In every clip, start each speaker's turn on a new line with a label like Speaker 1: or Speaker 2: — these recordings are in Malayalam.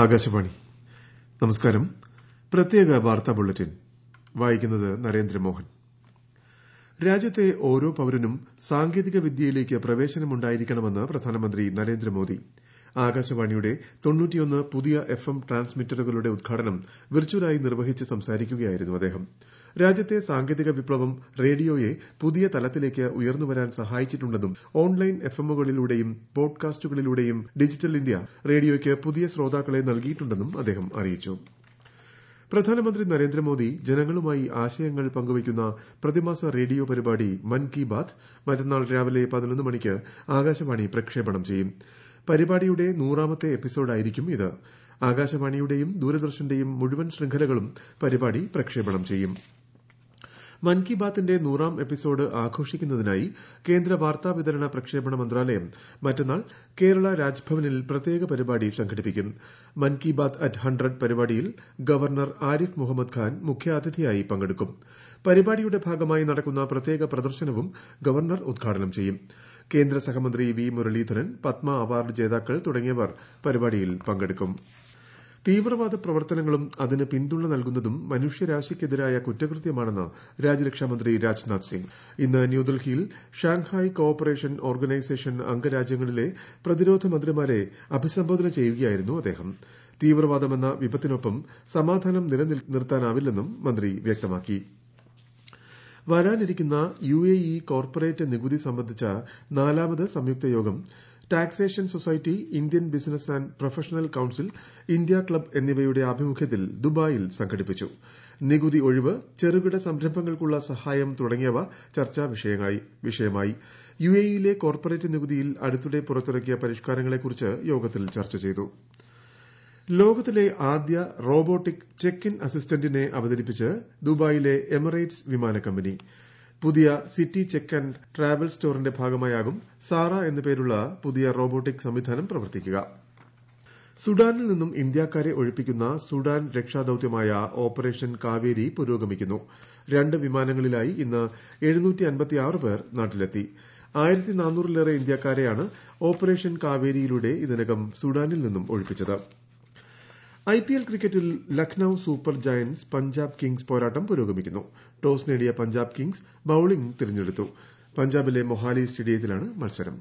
Speaker 1: ആകാശവാണി നമസ്കാരം പ്രത്യേക വാർത്താ ബുള്ളറ്റിൻ വായിക്കുന്നത് നരേന്ദ്രമോഹൻ രാജ്യത്തെ ഓരോ പൌരനും സാങ്കേതിക വിദ്യയിലേക്ക് പ്രവേശനമുണ്ടായിരിക്കണമെന്ന് പ്രധാനമന്ത്രി നരേന്ദ്രമോദി ആകാശവാണിയുടെ പുതിയ എഫ്എം ട്രാൻസ്മിറ്ററുകളുടെ ഉദ്ഘാടനം വിർചലായി നിർവഹിച്ച് സംസാരിക്കുകയായിരുന്നു അദ്ദേഹം രാജ്യത്തെ സാങ്കേതിക വിപ്ലവം റേഡിയോയെ പുതിയ തലത്തിലേക്ക് ഉയർന്നുവരാൻ സഹായിച്ചിട്ടുണ്ടെന്നും ഓൺലൈൻ കളിലൂടെയും പോഡ്കാസ്റ്റുകളിലൂടെയും ഡിജിറ്റൽ ഇന്ത്യ റേഡിയോയ്ക്ക് പുതിയ ശ്രോതാക്കളെ നൽകിയിട്ടുണ്ടെന്നും അദ്ദേഹം അറിയിച്ചു പ്രധാനമന്ത്രി നരേന്ദ്രമോദി ജനങ്ങളുമായി ആശയങ്ങൾ പങ്കുവയ്ക്കുന്ന പ്രതിമാസ റേഡിയോ പരിപാടി മൻ കി ബാത് മറ്റന്നാൾ രാവിലെ പതിനൊന്ന് മണിക്ക് ആകാശവാണി പ്രക്ഷേപണം ചെയ്യും പരിപാടിയുടെ നൂറാമത്തെ എപ്പിസോഡായിരിക്കും ആകാശവാണിയുടെയും ദൂരദർശന്റെയും മുഴുവൻ ശൃംഖലകളും പരിപാടി പ്രക്ഷേപണം ചെയ്യും മൻ കി ബാത്തിന്റെ നൂറാം എപ്പിസോഡ് ആഘോഷിക്കുന്നതിനായി കേന്ദ്ര വാർത്താ വിതരണ പ്രക്ഷേപണ മന്ത്രാലയം മറ്റന്നാൾ കേരള രാജ്ഭവനിൽ പ്രത്യേക പരിപാടി സംഘടിപ്പിക്കും മൻ കി ബാത് അറ്റ് ഹൺഡ്രഡ് പരിപാടിയിൽ ഗവർണർ ആരിഫ് മുഹമ്മദ് ഖാൻ മുഖ്യാതിഥിയായി പങ്കെടുക്കും പരിപാടിയുടെ ഭാഗമായി നടക്കുന്ന പ്രത്യേക പ്രദർശനവും ഗവർണർ ഉദ്ഘാടനം ചെയ്യും കേന്ദ്ര സഹമന്ത്രി വി മുരളീധരൻ പത്മ അവാർഡ് ജേതാക്കൾ തുടങ്ങിയവർ പരിപാടിയിൽ പങ്കെടുക്കും തീവ്രവാദ പ്രവർത്തനങ്ങളും അതിന് പിന്തുണ നൽകുന്നതും മനുഷ്യരാശിക്കെതിരായ കുറ്റകൃത്യമാണെന്ന് രാജ്യരക്ഷാമന്ത്രി രാജ്നാഥ് സിംഗ് ഇന്ന് ന്യൂഡൽഹിയിൽ ഷാങ്ഹായ് കോ ഓപ്പറേഷൻ ഓർഗനൈസേഷൻ അംഗരാജ്യങ്ങളിലെ പ്രതിരോധ മന്ത്രിമാരെ അഭിസംബോധന ചെയ്യുകയായിരുന്നു അദ്ദേഹം തീവ്രവാദമെന്ന വിപത്തിനൊപ്പം സമാധാനം നിലനിർത്താനാവില്ലെന്നും മന്ത്രി വ്യക്തമാക്കി വരാനിരിക്കുന്ന യുഎഇ കോർപ്പറേറ്റ് നികുതി സംബന്ധിച്ച നാലാമത് സംയുക്ത യോഗം taxation society Indian business and professional council India club എന്നിവയുടെ ആഭിമുഖ്യത്തിൽ ദുബായിൽ സംഘടിപ്പിച്ചു നികുതി ഒഴിവ് ചെറുകിട സംരംഭങ്ങൾക്കുള്ള സഹായം തുടങ്ങിയവ ചർച്ചാ വിഷയമായി യുഎഇ യിലെ കോർപ്പറേറ്റ് നികുതിയിൽ അടുത്തിടെ പുറത്തിറക്കിയ പരിഷ്കാരങ്ങളെക്കുറിച്ച് യോഗത്തിൽ ചർച്ച ചെയ്തു ലോകത്തിലെ ആദ്യ റോബോട്ടിക് ചെക്ക് ഇൻ അസിസ്റ്റന്റിനെ അവതരിപ്പിച്ച് ദുബായിലെ എമിറേറ്റ്സ് വിമാന കമ്പനി പുതിയ സിറ്റി ചെക്ക് ആന്റ് ട്രാവൽ സ്റ്റോറിന്റെ ഭാഗമായാകും സാറ എന്നു പേരുള്ള പുതിയ റോബോട്ടിക് സംവിധാനം പ്രവർത്തിക്കുക സുഡാനിൽ നിന്നും ഇന്ത്യക്കാരെ ഒഴിപ്പിക്കുന്ന സുഡാൻ രക്ഷാദൌത്യമായ ഓപ്പറേഷൻ കാവേരി പുരോഗമിക്കുന്നു രണ്ട് വിമാനങ്ങളിലായി ഇന്ന് പേർ നാട്ടിലെത്തി ലേറെ ഇന്ത്യക്കാരെയാണ് ഓപ്പറേഷൻ കാവേരിയിലൂടെ ഇതിനകം സുഡാനിൽ നിന്നും ഒഴിപ്പിച്ചത് ഐ പി എൽ ക്രിക്കറ്റിൽ Lucknow super giants Punjab kings പോരാട്ടം പുരോഗമിക്കുന്നു ടോസ് നേടിയ പഞ്ചാബ് കിംഗ്സ് ബൌളിംഗ് തിരഞ്ഞെടുത്തു പഞ്ചാബിലെ മൊഹാലി സ്റ്റേഡിയത്തിലാണ് മത്സരം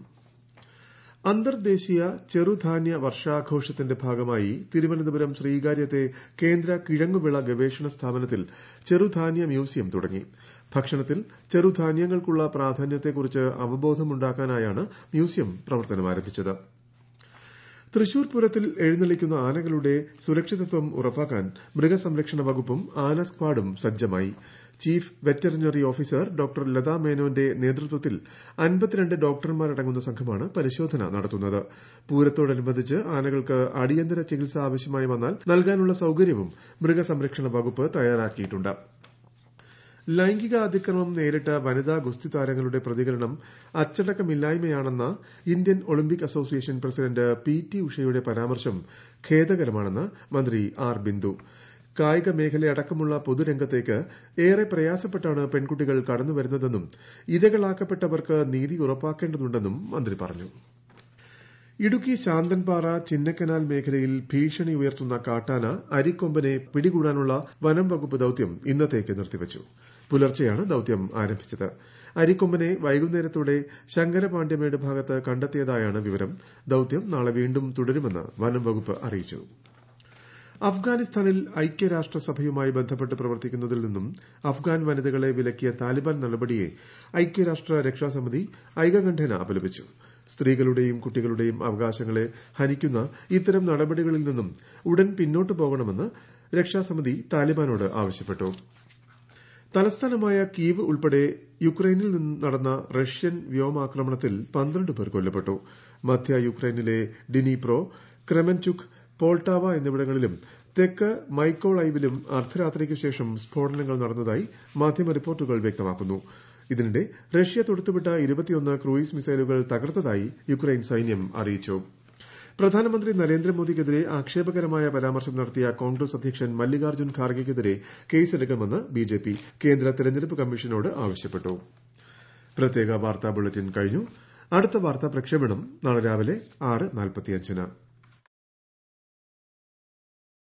Speaker 1: അന്തർദേശീയ ചെറുധാന്യ വർഷാഘോഷത്തിന്റെ ഭാഗമായി തിരുവനന്തപുരം ശ്രീകാര്യത്തെ കേന്ദ്ര കിഴങ്ങുവിള ഗവേഷണ സ്ഥാപനത്തിൽ ചെറുധാന്യ മ്യൂസിയം തുടങ്ങി ഭക്ഷണത്തിൽ ചെറുധാന്യങ്ങൾക്കുള്ള പ്രാധാന്യത്തെക്കുറിച്ച് അവബോധമുണ്ടാക്കാനായാണ് മ്യൂസിയം പ്രവർത്തനമാരംഭിച്ചത് തൃശൂർ പൂരത്തിൽ എഴുന്നള്ളിക്കുന്ന ആനകളുടെ സുരക്ഷിതത്വം ഉറപ്പാക്കാൻ മൃഗസംരക്ഷണ വകുപ്പും ആന സ്കാഡും സജ്ജമായി ചീഫ് വെറ്ററിനറി ഓഫീസർ ഡോ ലതാ മേനോന്റെ നേതൃത്വത്തിൽ ഡോക്ടർമാരടങ്ങുന്ന സംഘമാണ് പരിശോധന നടത്തുന്നത് പൂരത്തോടനുബന്ധിച്ച് ആനകൾക്ക് അടിയന്തര ചികിത്സ ആവശ്യമായി വന്നാൽ നൽകാനുള്ള സൌകര്യവും മൃഗസംരക്ഷണ വകുപ്പ് തയ്യാറാക്കിയിട്ടു ് ലൈംഗിക അതിക്രമം നേരിട്ട വനിതാ ഗുസ്തി താരങ്ങളുടെ പ്രതികരണം അച്ചടക്കമില്ലായ്മയാണെന്ന Indian Olympic association president P T ഉഷയുടെ പരാമർശം ഖേദകരമാണെന്ന് മന്ത്രി ആർ ബിന്ദു കായിക മേഖലയടക്കമുള്ള പൊതുരംഗത്തേക്ക് ഏറെ പ്രയാസപ്പെട്ടാണ് പെൺകുട്ടികൾ കടന്നുവരുന്നതെന്നും ഇരകളാക്കപ്പെട്ടവർക്ക് നീതി ഉറപ്പാക്കേണ്ടതുണ്ടെന്നും മന്ത്രി പറഞ്ഞു ഇടുക്കി ശാന്തൻപാറ ചിന്നക്കനാൽ മേഖലയിൽ ഭീഷണി ഉയർത്തുന്ന കാട്ടാന അരിക്കൊമ്പനെ പിടികൂടാനുള്ള വനംവകുപ്പ് ദൌത്യം ഇന്നത്തേക്ക് നിർത്തിവച്ചു പുലർച്ചെയാണ് ദൌത്യം ആരംഭിച്ചത് അരിക്കൊമ്പനെ വൈകുന്നേരത്തോടെ ശങ്കരപാണ്ഡ്യമേട് ഭാഗത്ത് കണ്ടെത്തിയതായാണ് വിവരം ദൌത്യം നാളെ വീണ്ടും തുടരുമെന്ന് വനം വകുപ്പ് അറിയിച്ചു അഫ്ഗാനിസ്ഥാനിൽ ഐക്യരാഷ്ട്രസഭയുമായി ബന്ധപ്പെട്ട് പ്രവർത്തിക്കുന്നതിൽ നിന്നും അഫ്ഗാൻ വനിതകളെ വിലക്കിയ താലിബാൻ നടപടിയെ ഐക്യരാഷ്ട്ര രക്ഷാസമിതി ഐകകണ്ഠേന അപലപിച്ചു സ്ത്രീകളുടെയും കുട്ടികളുടെയും അവകാശങ്ങളെ ഹനിക്കുന്ന ഇത്തരം നടപടികളിൽ നിന്നും ഉടൻ പിന്നോട്ട് പോകണമെന്ന് രക്ഷാസമിതി താലിബാനോട് ആവശ്യപ്പെട്ടു തലസ്ഥാനമായ കീവ് ഉൾപ്പെടെ യുക്രൈനിൽ നടന്ന റഷ്യൻ വ്യോമാക്രമണത്തിൽ പേർ കൊല്ലപ്പെട്ടു മധ്യ യുക്രൈനിലെ ഡിനീപ്രോ ക്രെമൻചുക് പോൾട്ടാവ എന്നിവിടങ്ങളിലും തെക്ക് മൈക്കോളൈവിലും അർദ്ധരാത്രിക്ക് ശേഷം സ്ഫോടനങ്ങൾ നടന്നതായി മാധ്യമ റിപ്പോർട്ടുകൾ വ്യക്തമാക്കുന്നു ഇതിനിടെ റഷ്യ തൊടുത്തുവിട്ട ക്രൂയിസ് മിസൈലുകൾ തകർത്തതായി യുക്രൈൻ സൈന്യം അറിയിച്ചു പ്രധാനമന്ത്രി നരേന്ദ്രമോദിക്കെതിരെ ആക്ഷേപകരമായ പരാമർശം നടത്തിയ കോൺഗ്രസ് അധ്യക്ഷൻ മല്ലികാർജ്ജുൻ ഖാർഗെയ്ക്കെതിരെ കേസെടുക്കണമെന്ന് ബിജെപി കേന്ദ്ര തെരഞ്ഞെടുപ്പ് കമ്മീഷനോട് ആവശ്യപ്പെട്ടു